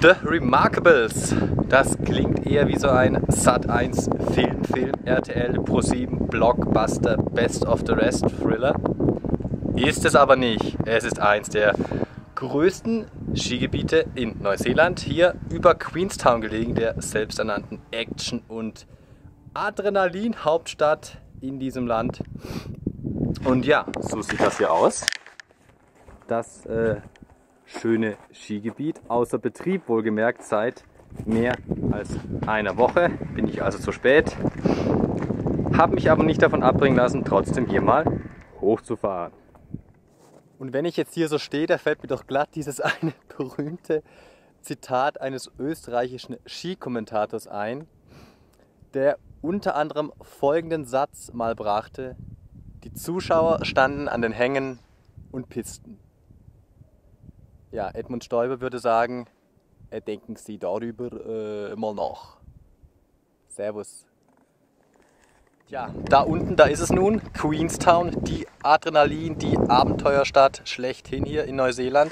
The Remarkables. Das klingt eher wie so ein Sat1 Film, Film, RTL Pro 7 Blockbuster Best of the Rest Thriller. Ist es aber nicht. Es ist eins der größten Skigebiete in Neuseeland, hier über Queenstown gelegen, der selbsternannten Action- und Adrenalin-Hauptstadt in diesem Land. Und ja, so sieht das hier aus. Das äh, schöne Skigebiet, außer Betrieb wohlgemerkt seit mehr als einer Woche. Bin ich also zu spät. Habe mich aber nicht davon abbringen lassen, trotzdem hier mal hochzufahren. Und wenn ich jetzt hier so stehe, da fällt mir doch glatt dieses eine berühmte Zitat eines österreichischen Skikommentators ein, der unter anderem folgenden Satz mal brachte. Die Zuschauer standen an den Hängen und Pisten. Ja, Edmund Stoiber würde sagen, äh, denken Sie darüber äh, mal nach. Servus. Tja, da unten, da ist es nun, Queenstown, die Adrenalin, die Abenteuerstadt schlechthin hier in Neuseeland.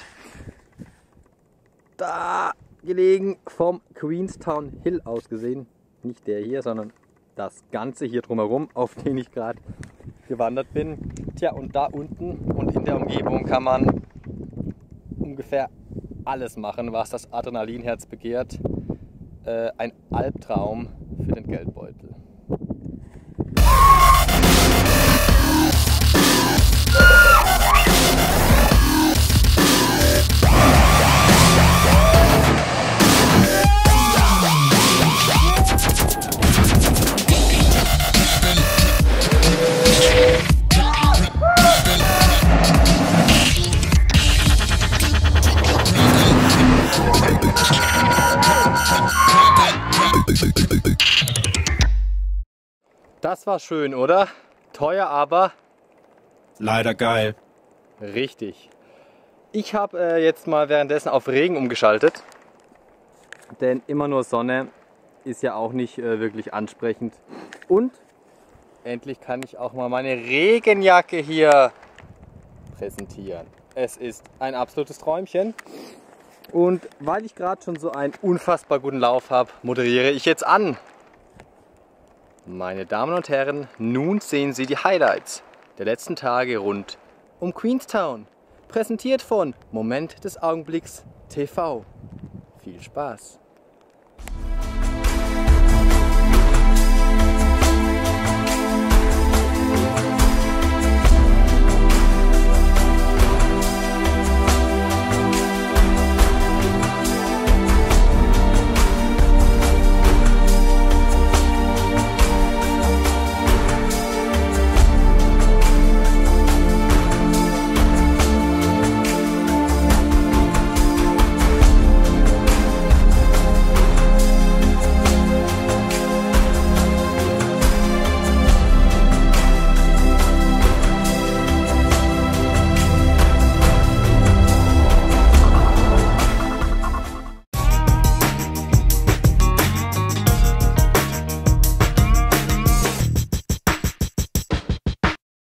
Da gelegen vom Queenstown Hill aus gesehen, nicht der hier, sondern das Ganze hier drumherum, auf den ich gerade gewandert bin. Tja, und da unten und in der Umgebung kann man ungefähr alles machen, was das Adrenalinherz begehrt. Äh, ein Albtraum für den Geldbeutel. Das war schön, oder? Teuer, aber Leider geil. richtig. Ich habe äh, jetzt mal währenddessen auf Regen umgeschaltet, denn immer nur Sonne ist ja auch nicht äh, wirklich ansprechend. Und endlich kann ich auch mal meine Regenjacke hier präsentieren. Es ist ein absolutes Träumchen. Und weil ich gerade schon so einen unfassbar guten Lauf habe, moderiere ich jetzt an. Meine Damen und Herren, nun sehen Sie die Highlights der letzten Tage rund um Queenstown. Präsentiert von Moment des Augenblicks TV. Viel Spaß!